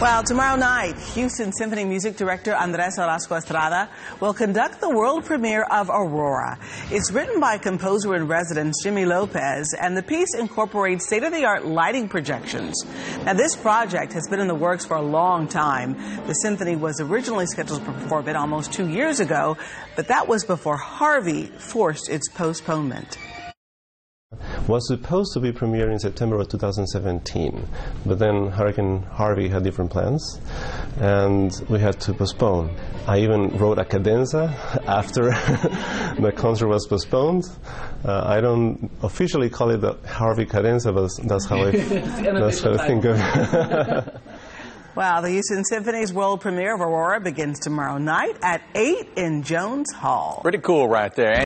Well, tomorrow night, Houston Symphony Music Director Andres Orozco Estrada will conduct the world premiere of Aurora. It's written by composer in residence Jimmy Lopez, and the piece incorporates state of the art lighting projections. Now, this project has been in the works for a long time. The symphony was originally scheduled to perform it almost two years ago, but that was before Harvey forced its postponement was supposed to be premiered in September of 2017, but then Hurricane Harvey had different plans, and we had to postpone. I even wrote a cadenza after the concert was postponed. Uh, I don't officially call it the Harvey cadenza, but that's how I, that's how I think of it. Well, the Houston Symphony's world premiere of Aurora begins tomorrow night at 8 in Jones Hall. Pretty cool right there.